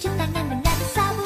Chúng Cuci mình dengan sao?